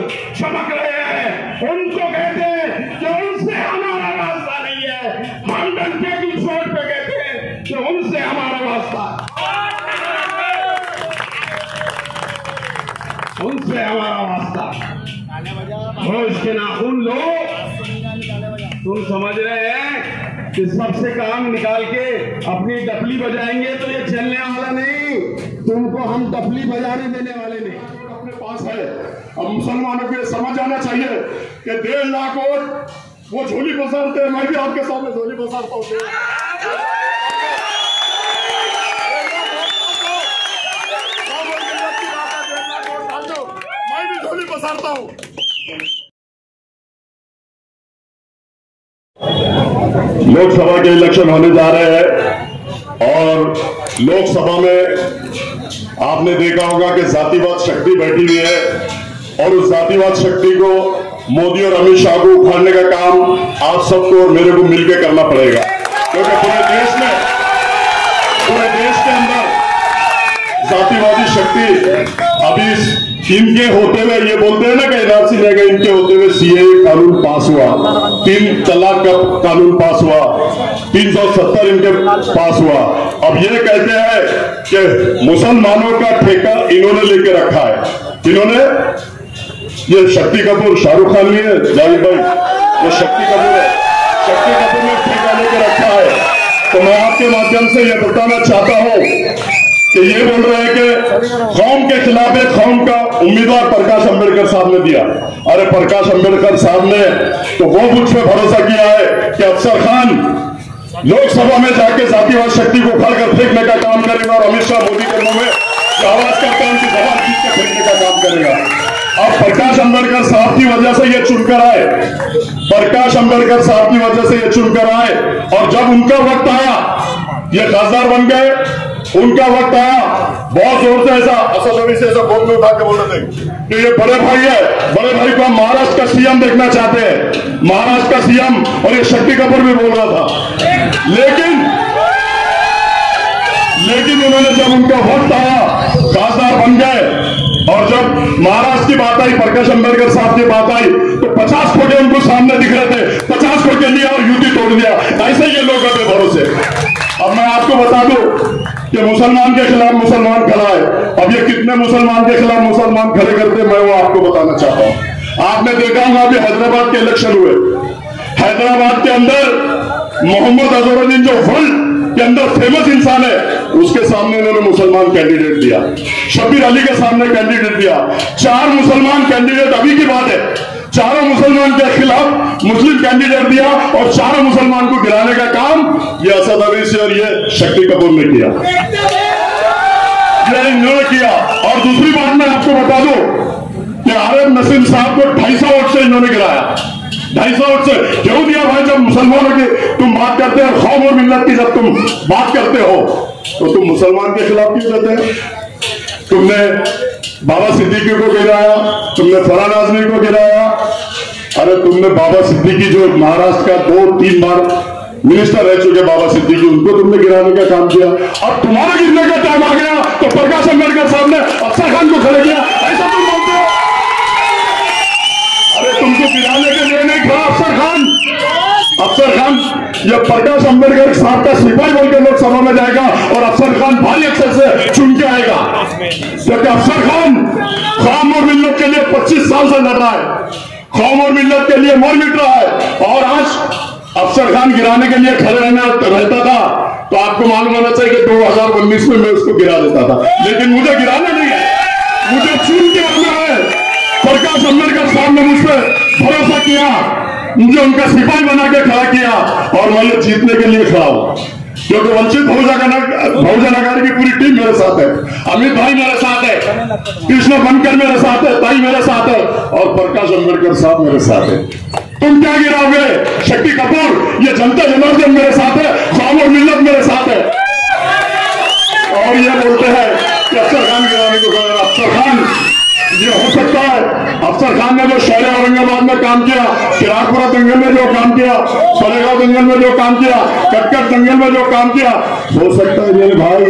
चमक रहे हैं उनको कहते हैं कि उनसे हमारा रास्ता। नहीं है हम डंडे की चोट पे कहते हैं कि उनसे हमारा रास्ता उनसे हमारा रास्ता होश के नाखून लो तुम समझ रहे हैं कि सबसे काम निकाल के अपनी डफली बजाएँगे तो ये चलने वाला नहीं तुमको हम डफली बजाने देने वाले अब मुसलमानों को समझ आना चाहिए कि डेढ़ लाख वोट, वो झोली पसारते हैं। मैं भी आपके सामने झोली पसारता बसारता हूँ। लोकसभा के इलेक्शन होने जा रहे हैं और लोकसभा में आपने देखा होगा कि जातिवाद शक्ति बैठी हुई है। और उस जातिवाद शक्ति को मोदी और अमित शाह को उखाड़ने का काम आप सबको और मेरे को मिलकर करना पड़ेगा। क्योंकि पूरे देश में, पूरे देश के अंदर जातिवादी शक्ति अभी इनके होते हुए, ये बोलते हैं ना कि एनआरसी रहेगा इनके होते हुए सीए कानून पास हुआ, तीन तलाक का कानून पास हुआ, तीन सौ सत्तर इनके पास हुआ। अब ये कहते हैं कि मुसलमानों का ठेका इन्होंने लेके रखा है। इन्होंने ये शक्ति कपूर शाहरुख खान नहीं है ज़ाहिर भाई। ये शक्ति कपूर है। शक्ति कपूर ने ठेका लेके रखा है। तो मैं आपके माध्यम से ये बताना चाहता हूँ कि ये बोल रहे हैं कि कौम के खिलाफ एक कौम का उम्मीदवार प्रकाश अंबेडकर साहब ने दिया। अरे प्रकाश अंबेडकर साहब ने तो वो मुझ पर भरोसा किया है कि अफसर खान लोकसभा में जाके जातिवाद शक्ति को उखाड़ कर फेंकने का काम करेगा और अमित शाह मोदी के मुँह में आवाज़ करता है उनकी जवाब खींच के फेंकने का काम करेगा। अब प्रकाश अंबेडकर साहब की वजह से ये चुनकर आए। प्रकाश अंबेडकर साहब की वजह से ये चुनकर आए। और जब उनका वक्त आया, ये खासदार बन गए। उनका वक्त आया, बहुत ज़ोर से ऐसा, असल रवि से ऐसा बोल में उठा के बोल रहे थे कि ये बड़े भाई है, बड़े भाई को हम महाराष्ट्र का सीएम देखना चाहते हैं। महाराष्ट्र का सीएम, और ये शक्ति कपूर भी बोल रहा था। लेकिन लेकिन उन्होंने जब उनका वक्त आया, खासदार बन गए और जब महाराष्ट्र की बात आई, प्रकाश अंबेडकर साहब की बात आई तो पचास कोटे उनको सामने दिख रहे थे। पचास कोटे लिया और युति तोड़ दिया। ऐसे ये लोग अपने भरोसे। अब मैं आपको बता दूँ कि मुसलमान के खिलाफ मुसलमान खड़ा है। अब ये कितने मुसलमान के खिलाफ मुसलमान खड़े करते मैं वो आपको बताना चाहता हूँ। आपने देखा होगा, अभी हैदराबाद के इलेक्शन हुए। हैदराबाद के अंदर मोहम्मद अजहरुद्दीन जो वर्ल्ड के अंदर फ़ेमस इंसान है, उसके सामने उन्होंने मुसलमान कैंडिडेट दिया। शबीर अली के सामने कैंडिडेट दिया। चार मुसलमान कैंडिडेट अभी की बात है। चारों मुसलमान के खिलाफ मुस्लिम कैंडिडेट दिया और चारों मुसलमान को गिराने का काम ये असद अवीसी और ये शक्ति कपूर ने किया। इन्होंने किया। और दूसरी बात मैं आपको बता दूँ कि आरिफ नसीम साहब को ढाई सौ वोट से इन्होंने गिराया। ढाई सौ से क्यों दिया भाई जब मुसलमानों की तुम बात करते हो कौम और मिल्लत की जब तुम बात करते हो तो तुम मुसलमान के खिलाफ क्यों देते हैं? तुमने बाबा सिद्दीकी को गिराया, तुमने फरहान आजमी को गिराया। अरे तुमने बाबा सिद्दीकी जो महाराष्ट्र का दो, तीन बार मिनिस्टर रह चुके बाबा सिद्दीकी, उनको तुमने गिराने का काम किया। अब तुम्हारा गिरने का टाइम आ गया तो प्रकाश अंबेडकर साहब ने अफसर खान को खड़े किया। ऐसा तुम बोलते हो? अरे तुमको गिराने अफसर खान, ये प्रकाश अंबेडकर साहब का सिपाही बोल के लोकसभा में जाएगा और अफसर खान भारी अक्षर से चुन के आएगा। क्योंकि अफसर खान कौम और मिल्लत के लिए 25 साल से लड़ रहा है। कौम और मिल्लत के लिए मोर मिट रहा है। और आज अफसर खान गिराने के लिए खड़े रहना रहता था तो आपको मालूम होना चाहिए कि दो हज़ार उन्नीस में मैं उसको गिरा देता था। लेकिन मुझे गिराना नहीं है। मुझे चुन के रखना है। प्रकाश अंबेडकर साहब ने मुझ पर भरोसा किया। मुझे उनका सिपाही बना के खड़ा किया और मैं जीतने के लिए खड़ा हूँ। क्योंकि वंचित बहुजन अघाड़ी की पूरी टीम मेरे साथ है। अमित भाई मेरे साथ है। कृष्ण बनकर मेरे साथ है। ताई मेरे साथ है। और प्रकाश अंबेडकर साहब मेरे साथ है। तुम क्या गिराओगे? शक्ति कपूर, ये जनता जनार्दन मेरे साथ है। कौम और मिल्लत मेरे साथ है। और ये बोलते हैं कि अफसर खान गिराने को अफसर खान ये हो सकता है। अफसर खान ने जो शहर औरंगाबाद में काम किया किरारपुरा दंगल में जो काम किया सरेगांव दंगल में जो काम किया कटकट दंगल में जो काम किया, हो सकता है मेरे भाई,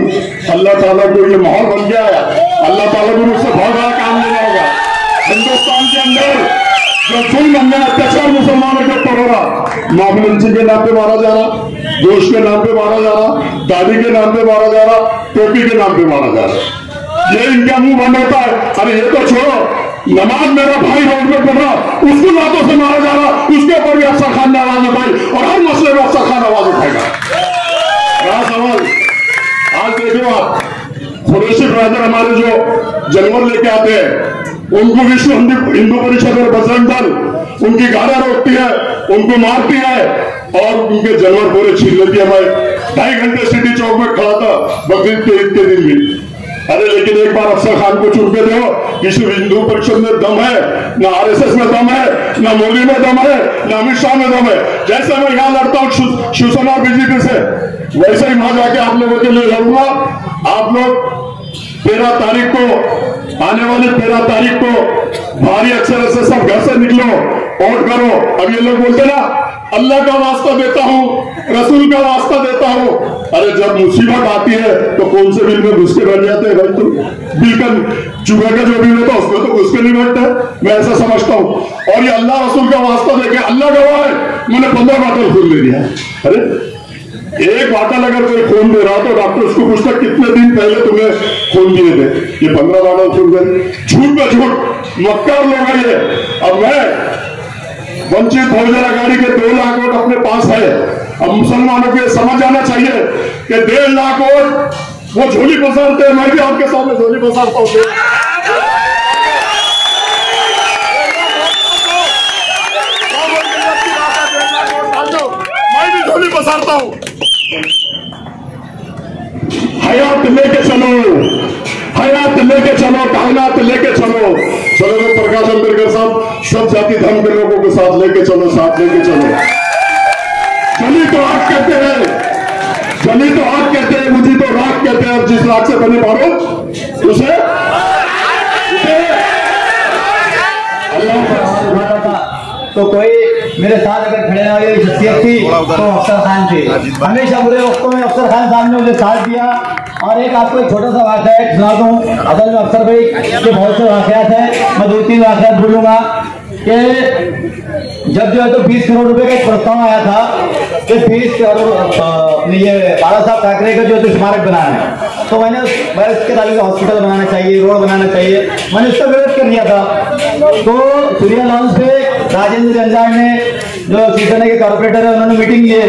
अल्लाह ताला को ये माहौल बन गया है। अल्लाह ताला को मुझसे बहुत बड़ा काम मिला होगा। हिंदुस्तान के अंदर जो जुल्म अन्याय अत्याचार मुसलमानों के ऊपर हो रहा। मामूलची के नाम पे मारा जा रहा, दोष के नाम पे मारा जा रहा, दादी के नाम पे मारा जा रहा, टोपी के नाम पे मारा जा रहा। ये इनका मुँह बंद होता है अरे ये तो छोड़ो नमाज़ मेरा भाई रोड में पढ़ रहा उसको लातों से मारा जा रहा उसके ऊपर भी अफसर खान ने आवाज़ उठाई और हर मसले में अफसर खान आवाज़ उठाएगा सवाल आज देखो आप खुरेशी ब्रदर हमारे जो जानवर लेके आते हैं उनको विश्व हिंदू परिषद और बजरंग दल उनकी गाड़ियाँ रोकती है उनको मारती है और उनके जानवर पूरे छीन लेती है मैं ढाई घंटे सिटी चौक में खड़ा था बकरीद के ईद के दिन भी अरे लेकिन एक बार अफसर खान को चुन के दो। किसी हिंदू परिषद में दम है, ना आरएसएस में दम है, ना मोदी में दम है, ना अमित शाह में दम है। जैसे मैं यहाँ लड़ता हूँ शिवसेना बीजेपी से, वैसे ही वहाँ जाके आप लोगों के लिए लड़ूँगा। आप लोग तेरह तारीख को, आने वाली तेरह तारीख को भारी अक्षर से सब घर से निकलो, वोट करो। अब ये लोग बोलते ना अल्लाह का वास्ता देता हूँ, रसूल का वास्ता देता हूँ। अरे जब मुसीबत आती है तो कौन से बिल में घुस के बैठ जाते हैं भाई तुम? बिल का चूहे का जो बिल होता है, उसमें तो घुस के नहीं बैठता। मैं ऐसा समझता हूँ। और ये अल्लाह रसूल का वास्ता देके अल्लाह गवाह है। मैंने पंद्रह बाटल खून ले दिया अरे, एक बाटल अगर कोई खून दे रहा तो डॉक्टर उसको पूछता, कितने दिन पहले तुम्हें खून दिए थे? ये पंद्रह बाटल खून दे। झूठ पे झूठ, मक्कार लोग अब मैं वंचित बहुजन अघाड़ी के दो लाख वोट अपने पास है। अब मुसलमानों को समझ आना चाहिए कि डेढ़ लाख वोट वो झोली पसारते हैं। मैं भी आपके सामने झोली पसारता हूँ। मैं भी झोली पसारता हूँ। हयात लेके चलो। हयात लेके चलो कायनात लेके चलो चलो तो प्रकाश अंबेडकर साहब सब जाति धर्म के लोगों के साथ लेके चलो साथ लेके चलो। चली तो आग कहते हैं। चली तो आग कहते हैं मुझे तो राख कहते हैं। और जिस राख से बने मारो उसे तो कोई मेरे साथ अगर खड़े ना वाली शख्सियत थी तो अफसर खान थी। हमेशा बुरे वक्तों में अफसर खान साहब ने मुझे साथ दिया। और एक आपको एक छोटा सा वाक्य सुना दूँ। असल में अफसर भाई के बहुत से वाकयात हैं। मैं दो तीन वाकयात बोलूँगा। कि जब जो है तो 20 करोड़ रुपए का एक प्रस्ताव आया था कि 20 करोड़ ये बाला साहब ठाकरे का जो है तो स्मारक बनाना है। तो मैंने मैं इसके ताली हॉस्पिटल बनाना चाहिए, रोड बनाना चाहिए। मैंने उसका विरोध कर दिया था। तो सूर्या से राजेंद्र जंजाल ने जो शिवसेना के कॉर्पोरेटर है, उन्होंने मीटिंग लिए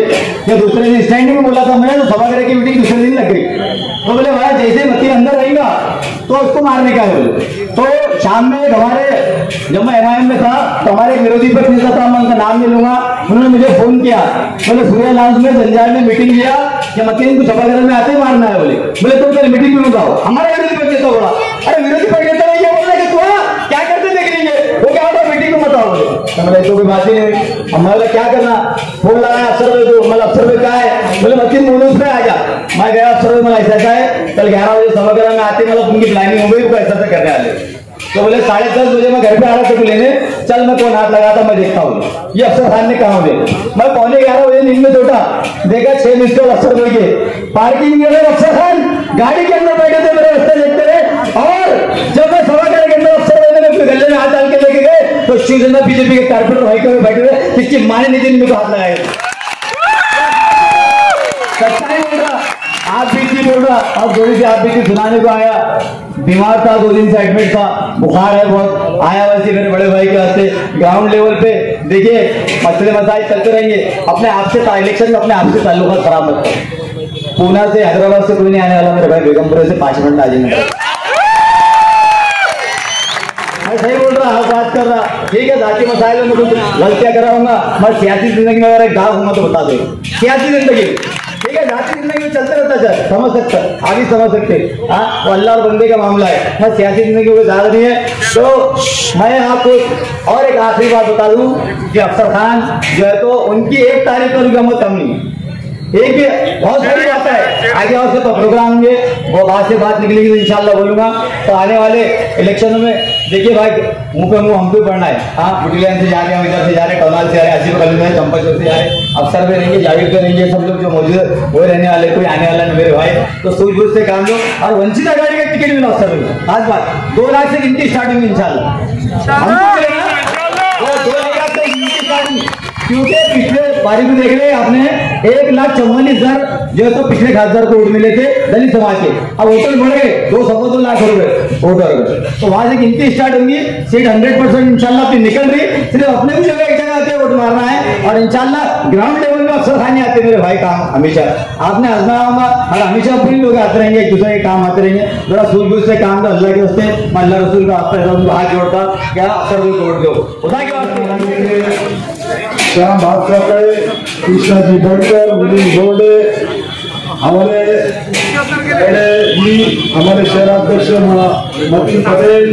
या दूसरे दिन स्टैंडिंग में बोला था मैं तो सभागृह की मीटिंग दूसरे दिन लग गई। तो बोले, भाई, जैसे मती अंदर रहेगा तो उसको मारने का है। तो शाम में हमारे, जब मैं एमआईएम में था तो हमारे विरोधी पक्ष नेता था, मैं उनका नाम नहीं लूँगा, उन्होंने मुझे फ़ोन किया। बोले, सूर्य लॉन्च में जंजाड़ ने मीटिंग लिया कि मतीन को सभागृह में आते मारना है। बोले बोले, तुम पहले मीटिंग में बताओ हमारे विरोधी पक्ष नेता बोला, अरे, विरोधी पक्ष नेता ने ये बोला कि तू ना क्या करते देख लीजिए वो क्या होता मीटिंग में बताओ बोले तो मैंने तो बात नहीं क्या करना? फ़ोन लगाया अफसर भाई को मतलब अफसर कहा है। बोले मुनुस पे आ जा मैं गया, अफसर मतलब ऐसा ऐसा है। कल ग्यारह बजे सभागृह में आते मतलब उनकी प्लानिंग हो गई ऐसा करने वाले तो बोले, साढ़े दस बजे मैं घर पे आ रहा था लेने। चल, मैं कौन हाथ लगा था मैं देखता हूँ। ये अफसर खान ने कहा मुझे। मैं पौने ग्यारह बजे नींद में सोटा देखा छह कॉल अफसर भाई के। पार्किंग में अफसर खान गाड़ी के अंदर बैठे थे, मेरे रास्ते देखते रहे। और जब मैं सभागार के अंदर अफसर भाई ने गले में हाथ डाल के तो शिवसेना बीजेपी के कारपोरेटर भाई को बैठे हुए किसकी माने नहीं दिन में हाथ लगाए। सच्चाई बोल रहा, आप भी बोल रहा, अब थोड़ी सी आप भी सुनाने को आया। बीमार था दो दिन से एडमिट था, बुखार है बहुत, आया वैसे मेरे बड़े भाई के वास्ते ग्राउंड लेवल पे, देखिए मसले मसाइल चलते रहेंगे। अपने आप से इलेक्शन में अपने आप से ताल्लुक खराब करो। पूना से हैदराबाद से कोई नहीं आने वाला मेरे भाई, बेगमपुरे से पाँच मिनट आ जाएँगे सही बोल रहा हूँ बात कर रहा ठीक है जाति मसाइल में कुछ गलतियाँ कराऊँगा मैं सियासी ज़िंदगी में अगर एक गाँव घूमा तो बता दो सियासी ज़िंदगी ठीक है जाति ज़िंदगी में चलते रहता सर समझ सकता आगे समझ सकते हाँ वो अल्लाह और बंदे का मामला है मैं सियासी ज़िंदगी में ज़्यादा नहीं है तो मैं आपको और एक आखिरी बात बता दूँ कि अफसर खान जो है तो उनकी एक तारीख पर उनका मत कम नहीं है एक बहुत सारी बात है। आगे और से तो प्रोग्राम होंगे। वो बात से बात निकलेगी तो इंशाल्लाह बोलूँगा। तो आने वाले इलेक्शनों में देखिए भाई मुँह पे मुँह हमको ही पढ़ना है। हाँ बुटीलैंड से जा रहे हैं इधर से जा रहे हैं कौनाल से आ रहे हैं आसिफ कलीम है चंपा चौक से जा रहे हैं। अफसर भी रहेंगे जावेद भी रहेंगे सब लोग जो मौजूद है वो रहने वाले कोई आने वाला नहीं मेरे भाई। तो सूझबूझ से काम लो। और वंचित आघाड़ी का टिकट मिला अफसर को आज बात दो लाख से गिनती स्टार्ट होंगी इंशाल्लाह। होंगी। क्योंकि पिछले बारी में देख रहे हैं, आपने एक लाख चौवालीस हज़ार जो है तो पिछले खासदार को वोट मिले थे दलित समाज के। अब वोटर बढ़ गए, दो सवा दो लाख गए वोटर। तो वहाँ से गिनती स्टार्ट होंगी सीट हंड्रेड परसेंट अपनी निकल रही सिर्फ़ अपने भी जगह एक जगह आते वोट मारना है। और इंशाल्लाह ग्राउंड लेवल में अफसर खाने आते मेरे भाई, काम हमेशा। आपने आजमाया होगा, और हमेशा पूरी लोग आते रहेंगे, एक दूसरे के काम आते रहेंगे। जरा सूझबूझ से काम दो अल्लाह के वास्ते, मैं अल्लाह रसूल का हाथ जोड़ता क्या अफसर को वोट दो? खुदा के वास्ते श्याम भास्कर कृष्णा जी बड़कर विनील बोर्डे, हमारे बड़े जी, हमारे शहराध्यक्ष मतीन पटेल,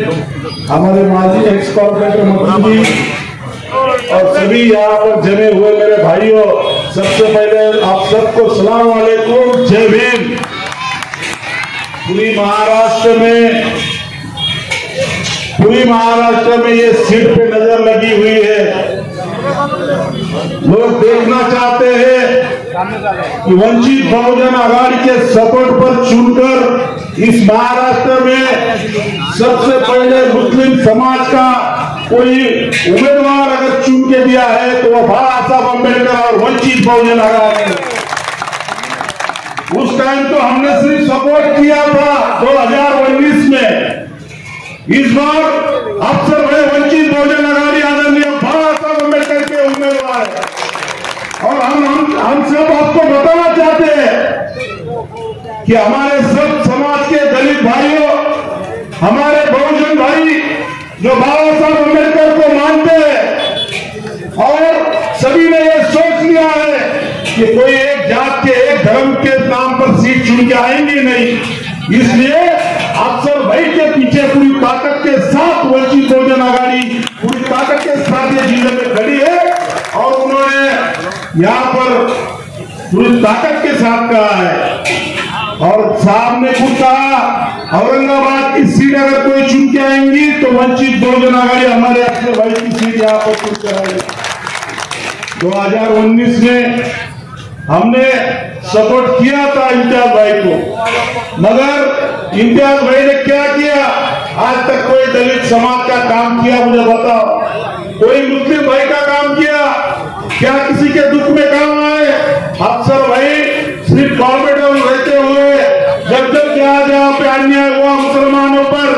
हमारे माजी एक्स कॉर्पोरेटर मतीन जी, और सभी यहाँ पर जमे हुए मेरे भाइयों, सबसे पहले आप सबको सलाम वालेकुम, जय भीम। पूरी महाराष्ट्र में, पूरी महाराष्ट्र में ये सिर पे नज़र लगी हुई है। लोग देखना चाहते हैं कि वंचित बहुजन आघाड़ी के सपोर्ट पर चुनकर इस महाराष्ट्र में सबसे पहले मुस्लिम समाज का कोई उम्मीदवार अगर चुन के दिया है तो वह बाबा साहब अंबेडकर और वंचित बहुजन आघाड़ी। उस टाइम तो हमने सिर्फ़ सपोर्ट किया था 2019 में। इस बार अफसर बड़े वंचित बहुजन आघाड़ी आदरणीय बाबा साहब अंबेडकर के उम्मीदवार है और हम हम हम सब आपको बताना चाहते हैं कि हमारे सब समाज के दलित भाइयों, हमारे बहुजन भाई जो बाबा साहब अंबेडकर को मानते हैं, और सभी ने यह सोच लिया है कि कोई एक जात के, एक धर्म के नाम पर सीट चुन के आएँगे नहीं। इसलिए अफसर भाई के पीछे पूरी ताकत के साथ वंचित बहुजन आघाड़ी, पूरी ताकत के साथ ये ज़िले में खड़ी है। उन्होंने यहाँ पर पूरी ताकत के साथ कहा है। और साहब ने खुद कहा, औरंगाबाद की सीट अगर कोई चुन के आएँगी तो वंचित बहुजन आघाड़ी हमारे अपने भाई की सीट यहाँ पर चुन के आएगी। 2019 में हमने सपोर्ट किया था इम्तियाज़ भाई को। मगर इम्तियाज़ भाई ने क्या किया? आज तक कोई दलित समाज का काम किया, मुझे बताओ। कोई मुस्लिम भाई का काम किया क्या किसी के दुख में काम आए अफसर भाई, सिर्फ़ गवर्नमेंट में रहते हुए जब जब जहाँ जहाँ पे अन्याय हुआ मुसलमानों पर,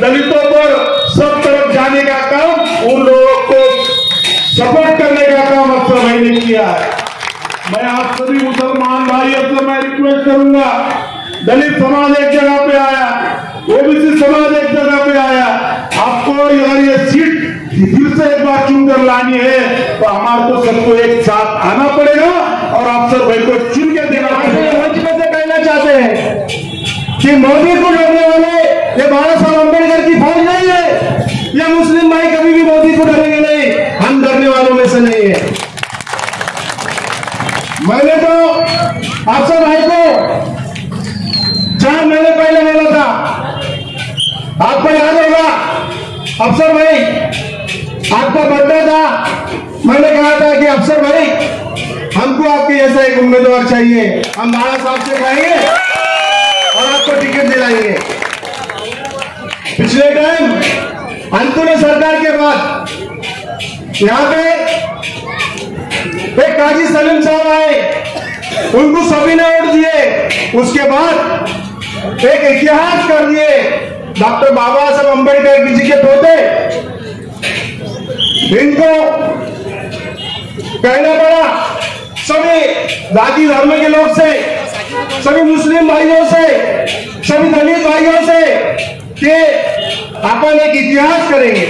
दलितों पर, सब तरफ़ जाने का काम उन लोगों को सपोर्ट करने का काम अफसर भाई ने किया है। मैं आप सभी मुसलमान भाई से मैं रिक्वेस्ट करूँगा, दलित समाज एक जगह पे आया, ओबीसी समाज एक जगह पे आया, आपको अगर ये सीट फिर से एक बार चुनकर लानी है तो हमारे को सबको एक साथ आना पड़ेगा। और अफसर भाई को चुन के देना मंच में से कहना चाहते हैं कि मोदी को लड़ने वाले हमको आपके जैसा एक उम्मीदवार चाहिए। हम बाबा साहब से कहेंगे और आपको टिकट दिलाएँगे। पिछले टाइम अंतुल सरकार के बाद यहाँ पे एक काजी सलीम साहब आए। उनको सभी ने वोट दिए। उसके बाद एक इतिहास कर दिए। डॉक्टर बाबा साहब अंबेडकर जी के पोते। इनको कहना पड़ा सभी जाति धर्म के लोग से, सभी मुस्लिम भाइयों से, सभी दलित भाइयों से कि अपन एक इतिहास करेंगे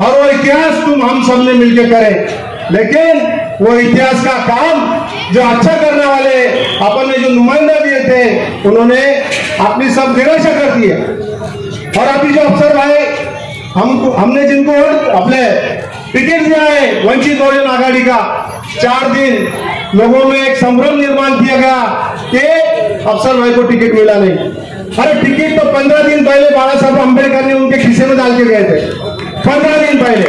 और वो इतिहास तुम हम सबने मिलकर करें। लेकिन वो इतिहास का काम जो अच्छा करने वाले अपन ने जो नुमाइंदा दिए थे, उन्होंने अपनी सब निराशा कर दिया और अभी जो अफसर भाई हमको, हमने जिनको अपने टिकट दिया है, वंचित बहुजन आघाड़ी का, चार दिन लोगों में एक संभ्रम निर्माण किया गया कि अफसर भाई को टिकट मिला नहीं। अरे टिकट तो पंद्रह दिन पहले बाला साहब अंबेडकर ने उनके खिस्से में डाल के गए थे। पंद्रह दिन पहले।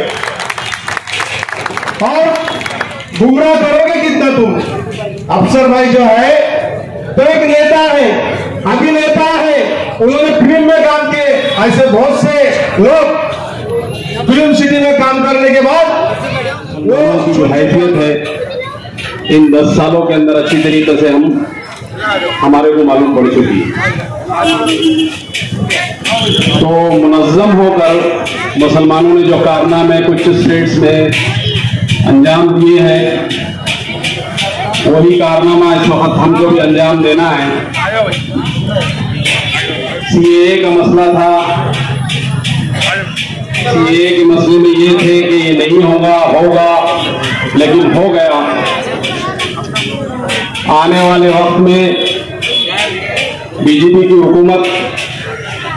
और गुमराह करोगे कितना तुम? अफसर भाई जो है तो एक नेता है, अभिनेता है। उन्होंने फ़िल्म में काम किए। ऐसे बहुत से लोग फ़िल्म सिटी में काम करने के बाद वो हैसियत है इन दस सालों के अंदर अच्छी तरीके से हम हमारे को मालूम पड़ चुकी है। तो मुनज़म होकर मुसलमानों ने जो कारनामे कुछ स्टेट्स में अंजाम दिए हैं, वही कारनामा इस वक्त हमको भी अंजाम देना है। सीए का मसला था। सीए के मसले में ये थे कि ये नहीं होगा होगा, लेकिन हो गया। आने वाले वक्त में बीजेपी की हुकूमत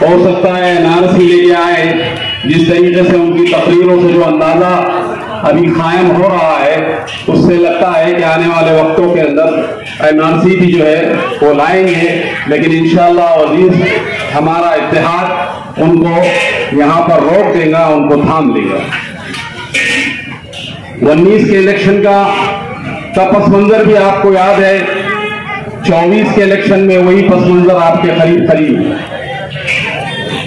हो सकता है एनआरसी लेके आए, जिस तरीके से उनकी तकरीरों से जो अंदाज़ा अभी कायम हो रहा है, उससे लगता है कि आने वाले वक्तों के अंदर एनआरसी भी जो है, वो लाएँगे। लेकिन इंशाल्लाह अज़ीज़, हमारा इतिहाद उनको यहाँ पर रोक देगा, उनको थाम देगा उन्नीस के इलेक्शन का का पस मंजर भी आपको याद है। चौबीस के इलेक्शन में वही पस मंजर आपके करीब करीब।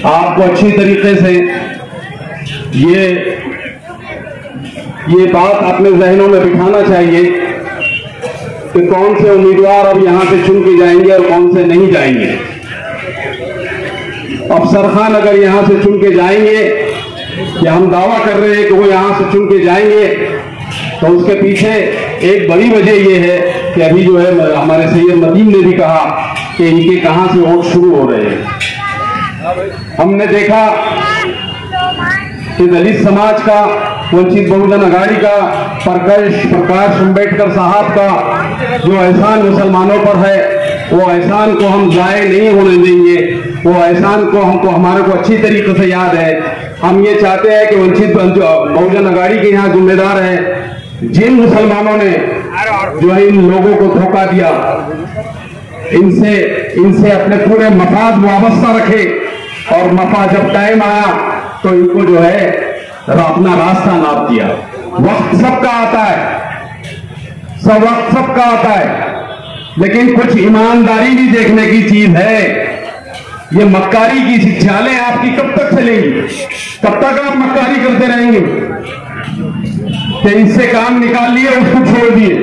आपको अच्छी तरीके से ये ये बात अपने जहनों में बिठाना चाहिए कि कौन से उम्मीदवार अब यहाँ से चुन के जाएँगे और कौन से नहीं जाएँगे। अफसर खान अगर यहाँ से चुन के जाएँगे या हम दावा कर रहे हैं कि वो यहाँ से चुन के जाएँगे तो उसके पीछे एक बड़ी वजह यह है कि अभी जो है, हमारे सैयद मदीन ने भी कहा कि इनके कहाँ से वोट शुरू हो रहे हैं। हमने देखा कि दलित समाज का, वंचित बहुजन अघाड़ी का, प्रकाश प्रकाश अंबेडकर साहब का जो एहसान मुसलमानों पर है, वो एहसान को हम जाए नहीं होने देंगे। वो एहसान को हमको, हमारे को अच्छी तरीके से याद है। हम ये चाहते हैं कि वंचित बहुजन अघाड़ी के यहाँ जिम्मेदार है। जिन मुसलमानों ने जो इन लोगों को धोखा दिया, इनसे इनसे अपने पूरे मफाद वाबस्ता रखे और मफा जब टाइम आया तो इनको जो है अपना रास्ता नाप दिया। वक्त सबका आता है। सब वक्त सबका आता है। लेकिन कुछ ईमानदारी भी देखने की चीज़ है। ये मक्कारी की शिक्षालय आपकी कब तक चलेंगी? कब तक आप मक्कारी करते रहेंगे? कि इससे काम निकाल लिए उसको छोड़ दिए।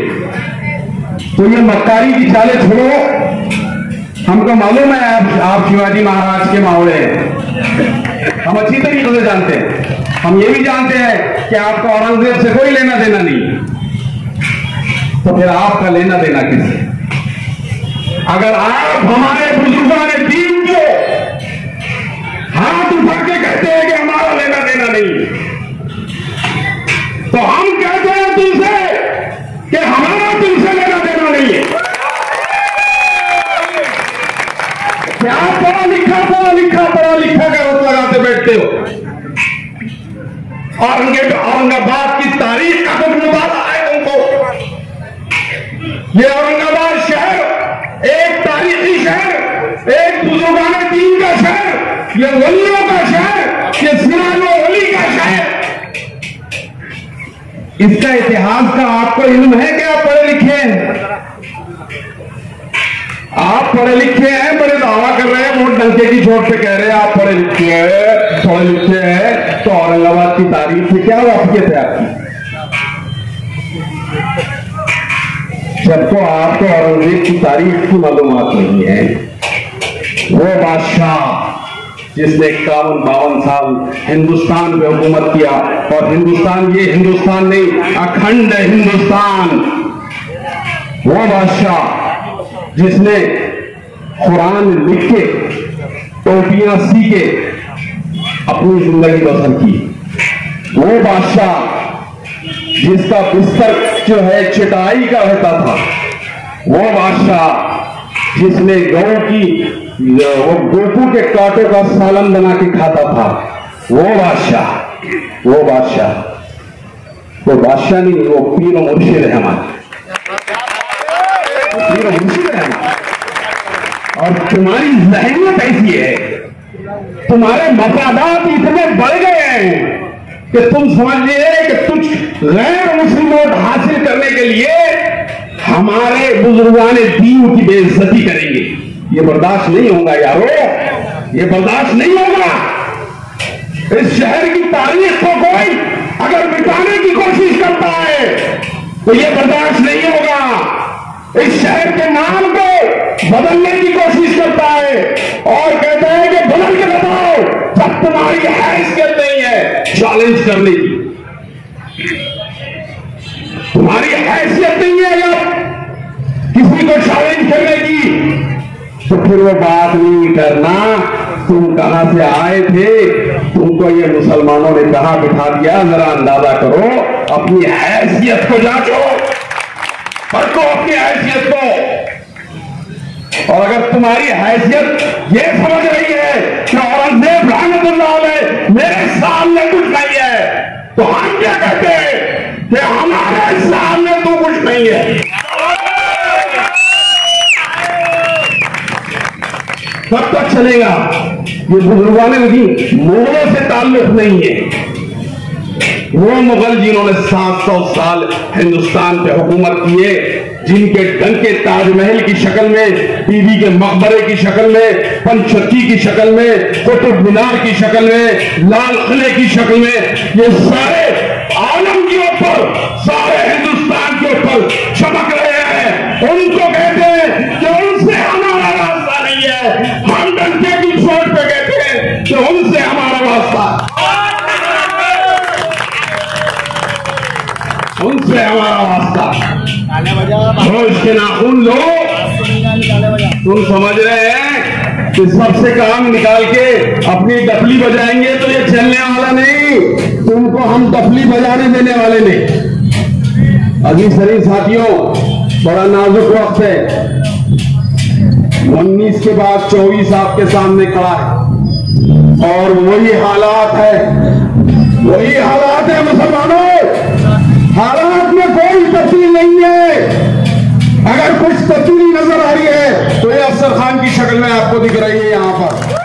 तो ये मक्कारी की चाले छोड़ो। हमको मालूम है आप, आप शिवाजी महाराज के माहौल हैं। हम अच्छी तरीके से जानते हैं। हम ये भी जानते हैं कि आपको औरंगज़ेब से कोई लेना देना नहीं। तो फिर आपका लेना देना किससे? अगर आप हमारे बुजुर्गान दीन को हाथ उठा के कहते हैं कि हमारा लेना देना नहीं। तो हम कहते हैं तुमसे कि हमारा तुमसे लेना देना नहीं है। क्या पढ़ा लिखा पढ़ा लिखा पढ़ा लिखा का रत लगाते बैठते हो? औरंगज़ेब औरंगाबाद की तारीख का कुछ मुताला है तुमको। ये औरंगाबाद शहर, एक तारीखी शहर, एक बुजुर्गान दीन का शहर, ये वलियों का शहर, ये सिरानो इसका इतिहास का आपको इल्म है कि आप पढ़े लिखे हैं। आप पढ़े लिखे हैं, बड़े दावा कर रहे हैं, वोट डंके की चोट पे कह रहे हैं, आप पढ़े लिखे हैं, पढ़े लिखे हैं तो औरंगाबाद की तारीफ़ से क्या वाकियत है आपकी जबको आपको औरंगज़ेब की तारीफ़ की मालूम नहीं है। वो बादशाह जिसने इक्यावन बावन साल हिंदुस्तान पे हुकूमत किया। और हिंदुस्तान ये हिंदुस्तान नहीं, अखंड हिंदुस्तान। वो बादशाह जिसने कुरान लिख के टोपियाँ सी के अपनी ज़िंदगी बसर की। वो बादशाह जिसका बिस्तर जो है चटाई का होता था, वो बादशाह जिसने गौ की वो गोपू के कांटे का सालन बना के खाता था, वो बादशाह वो बादशाह। वो बादशाह नहीं, वो पीर मुर्शिद है हमारे ये मुश्किल है और तुम्हारी जहनीत ऐसी है, तुम्हारे मफादात इतने बढ़ गए हैं कि तुम समझ लिए कि कुछ गैर मुस्लिम वोट हासिल करने के लिए हमारे बुजुर्गान दीन की बेइज्जती करेंगे। ये बर्दाश्त नहीं होगा यारो। ये बर्दाश्त नहीं होगा। इस शहर की तारीख को कोई अगर मिटाने की कोशिश करता है तो ये बर्दाश्त नहीं होगा। इस शहर के नाम को बदलने की कोशिश करता है और कहता है कि बदल के बताओ, जब तुम्हारी हैसियत नहीं है चैलेंज करने की तुम्हारी हैसियत नहीं है जब किसी को चैलेंज करने की तो फिर वो बात नहीं करना। तुम कहाँ से आए थे? तुमको ये मुसलमानों ने कहा, बिठा दिया, जरा अंदाज़ा करो, अपनी हैसियत को जांचो। परखो अपनी हैसियत को। और अगर तुम्हारी हैसियत ये समझ रही है कि औरंगज़ेब अलैह मेरे सामने कुछ नहीं है तो हम क्या कहते हैं कि हमारे सामने तो कुछ नहीं है। चलेगा। ये बुजुर्गान नदी मुगलों से ताल्लुक नहीं है। वो मुगल जिन्होंने सात सौ साल हिंदुस्तान पे हुकूमत किए जिनके डंके ताजमहल की शक्ल में बीबी के मकबरे की शक्ल में पंचक्की की शक्ल में, कुतुब मीनार की शक्ल में, लाल किले की शक्ल में, ये सारे आलम के ऊपर, सारे हिंदुस्तान के ऊपर चमक रहे हैं। उनको उनसे हमारा वास्ता होश के नाखून लो। तुम समझ रहे हैं कि सबसे काम निकाल के अपनी डफली बजाएँगे तो ये चलने वाला नहीं। तुमको हम डफली बजाने देने वाले नहीं। अभी शरीर साथियों, बड़ा नाजुक वक्त है। उन्नीस के बाद चौबीस आपके सामने खड़ा है। और वही हालात है। वही हालात है मुसलमानों। नहीं है। अगर कुछ तब्दीली नज़र आ रही है तो ये अफसर खान की शक्ल में आपको दिख रही है यहाँ पर।